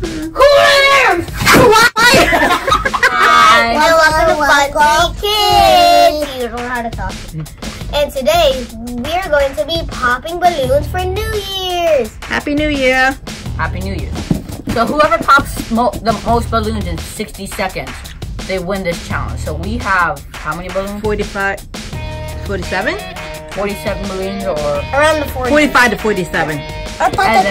Hi. Welcome to Fun3Kids. You don't know how to talk. And today we are going to be popping balloons for New Year's. Happy New Year. Happy New Year. So whoever pops mo the most balloons in 60 seconds, they win this challenge. So we have how many balloons? 45, 47? 47 balloons or Around the 40. 45 to 47. I thought And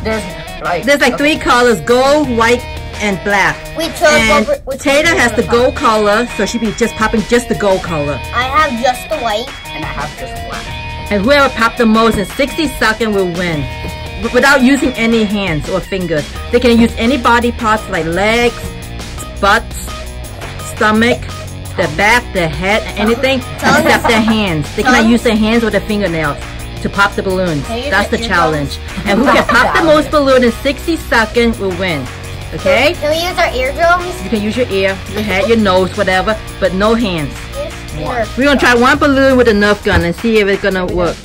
the then- gold. there's like There's like three colors, gold, white, and black. We chose And what which Tater has the gonna gold color, so she'll be just popping just the gold color. I have just the white. and I have just black. And whoever popped the most in 60 seconds will win. Without using any hands or fingers. They can use any body parts like legs, butts, stomach, the back, the head, anything except their hands. They tell cannot use their hands or their fingernails to pop the balloons. Use That's the challenge. And who can pop the most balloon in 60 seconds will win. Okay? Can we use our eardrums? You can use your ear, your head, your nose, whatever, but no hands. We're gonna try one balloon with a Nerf gun and see if it's gonna work.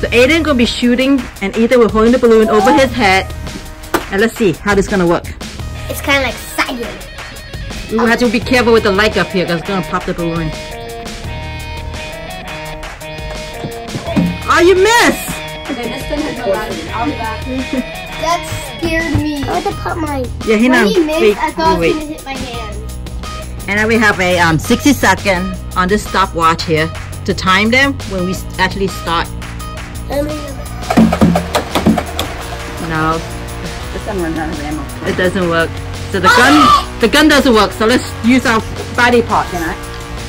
So Aiden gonna be shooting and Ethan will holding the balloon over his head. And let's see how this gonna work. It's kind of exciting. We will have to be careful with the light up here because it's gonna pop the balloon. Oh, you missed! That scared me. I had to pop mine. Yeah, he When knows. he missed, Wait, I thought wait, it was gonna hit my hand. And then we have a um, 60 second on this stopwatch here to time them when we actually start. No, This one runs out of ammo. it doesn't work. So the gun, the gun doesn't work. So let's use our body part. Can I?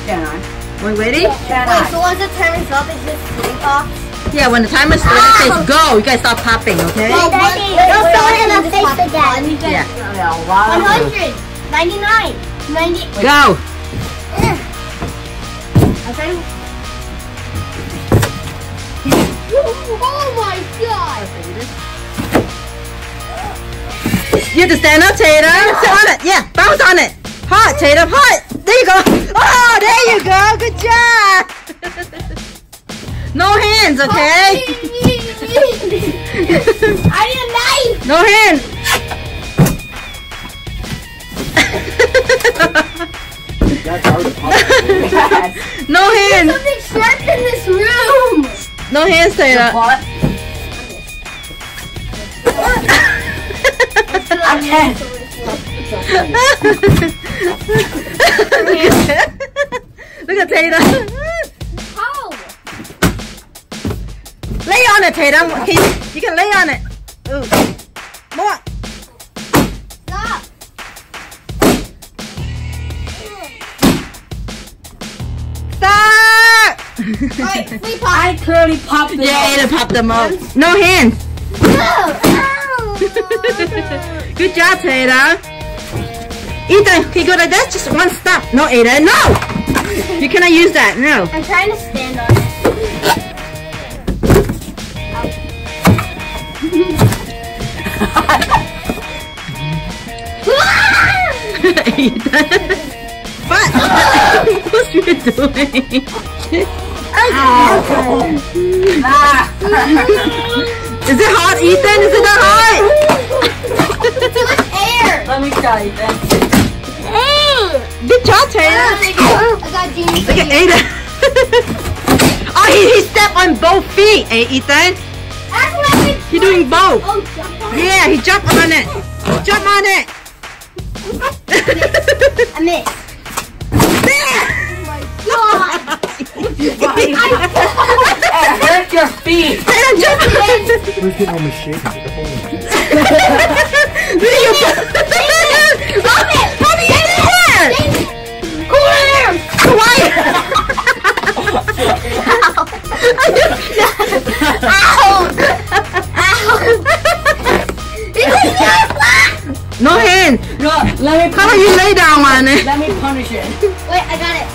Can I? We ready? Can Wait, I? so once the timer's up, it's just three pops? Yeah, when the timer starts, it says go. You guys start popping, okay? Well, Daddy, what- don't throw it in wait, the just face pop again. one. Yeah. Yeah, a lot of them. 100, 99, 90. Go. I'm trying to... Oh my god! You have to stand up, Tatum. Sit on it. Yeah, bounce on it. Hot, Tatum. Hot. There you go. Okay? I need a knife! no hands. no hands. Something sharp in this room! No hands, Tatum. What? I can't. Look at Tatum. Lay on it, Can you, you can lay on it. Ooh. More. Stop! Stop. Alright, free pop! I clearly popped it. Yeah, Aiden popped them out. No hands. Good job, Tatum. Ethan, can you go like that? Just one step. No, Aiden, no. You cannot use that. No. I'm trying to stand on Ethan. What? What's you doing? Is it hot, Ethan? Is it not hot? Too much air! Let me try it then. Good job, Tatum. I got genius. Look at Aiden. oh, he, he stepped on both feet, eh, Ethan? He's doing both. Oh, jump on it. Yeah, he jumped on it. Jump on it. I missed. God! It hurt your feet. Tatum, jump on it. Who's getting all misshapen? Get the whole Look at your Stop it! Mommy, get in here! No hand. No, let me How about you lay down on it? let me punish it. Wait, I got it.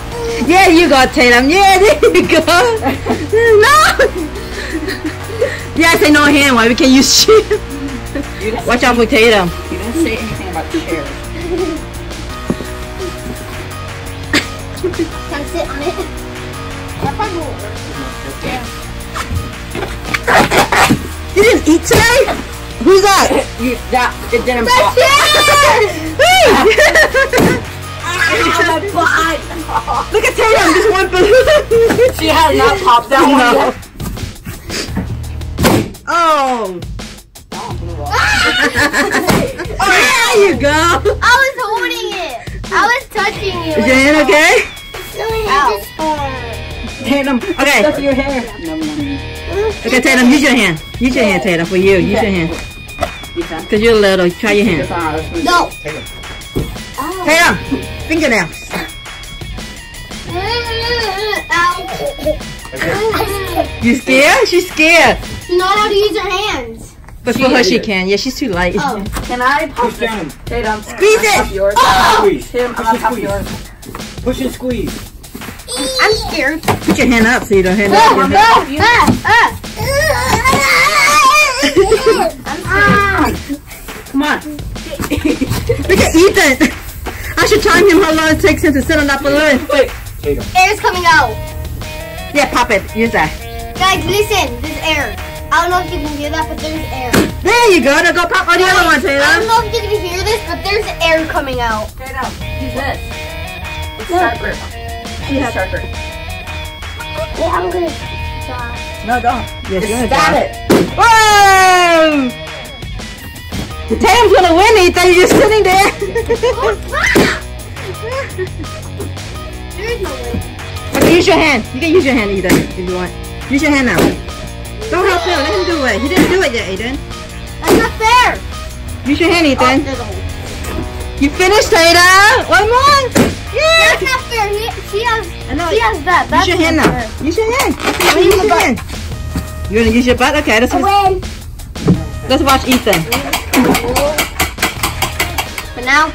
Yeah, you got Tatum. Yeah, there you go. No. Yeah, I say no hand. Why we can use shield? Watch out for Tatum. you didn't say anything about chairs. Can I sit on it? That probably won't work. You didn't eat today? Who's that? You, that it didn't That's pop. Look at Tatum, just one balloon. She has not popped that one No. yet. Oh. there you go. I was holding it. I was touching it. Is your hand okay? Ow. Tatum. Okay. Look your hair. Okay, Tatum, use your hand. Use your hand, Tatum, for you. Use your hand. Because you're little. Try your hand. No. Tatum, fingernails. Ow. You scared? She's scared. You're not allowed to use her hands. But for her, she can. Yeah, she's too light. Oh. Can I pop Push down. Tatum? Squeeze it. Pop yours. Oh! Squeeze. Tim, I'm Push gonna pop yours. Push and squeeze. I'm scared. Put your hand up so you don't hand Ah, up. ah, ah. Come on. Look at Ethan. I should time him how long it takes him to sit on that balloon. Wait. Tatum. Air's coming out. Yeah, pop it. Use that. Guys, listen. There's air. I don't know if you can hear that, but there's air. There you go. Now go pop on the other one, I don't know if you can hear this, but there's air coming out. Tatum. Use this. It's sharper. Use sharper. Yeah, I'm gonna die. No, don't. Yes, Just you're gonna stab die. it. Whoa! Tatum's gonna win, Ethan. You're just sitting there. There's no way. okay, use your hand. You can use your hand, Ethan, if you want. Use your hand now. Don't help him. Let him do it. He didn't do it yet, Ethan. That's not fair. Use your hand, Oh, Ethan. there's a hole. You finished, Tatum. One more. That's Yeah. not fair. He, she has, I know. she has that. That's Use your hand not now. Use your hand. use Use my your butt. hand. You wanna use your butt? Okay, let's I win. let's watch Ethan. But now,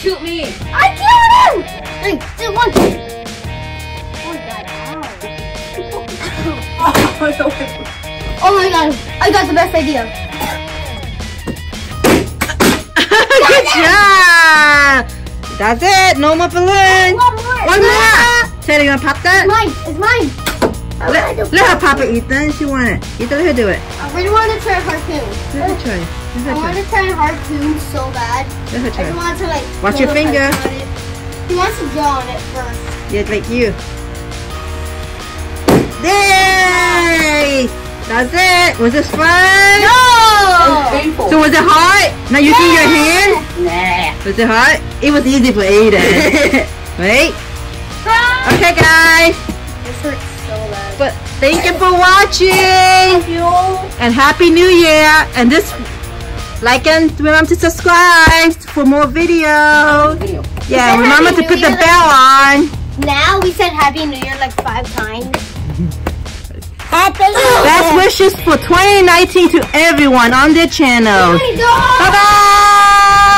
Shoot me. I killed him. Three, two, one. Oh, God. Oh, Oh my God. I got the best idea. Good job. That's it. No more balloons. One more. One more. Taylor, you wanna pop that? It's mine. It's mine. Let, let her pop it, Ethan. She want it. Ethan, let her do it. I really wanted to try harpoon. Let her try. Let I her try. wanted to try harpoon so bad. Let her I just try. wanted to like. Watch your finger. harpoon on it. He wants to draw on it first. Yeah, like you. Yay! That's it. Was this fun? No. So was it hard? Now using your hand? Nah. Was it hard? It was easy for Aiden. Wait. Okay, guys. This hurts so bad. But thank you for watching. You. And Happy New Year. And this, like and remember to subscribe for more videos. Video. Yeah, Happy remember to New put the Year. bell on. Now we said Happy New Year like five times. Best wishes for 2019 to everyone on their channel. Bye-bye.